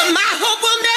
But my hope will never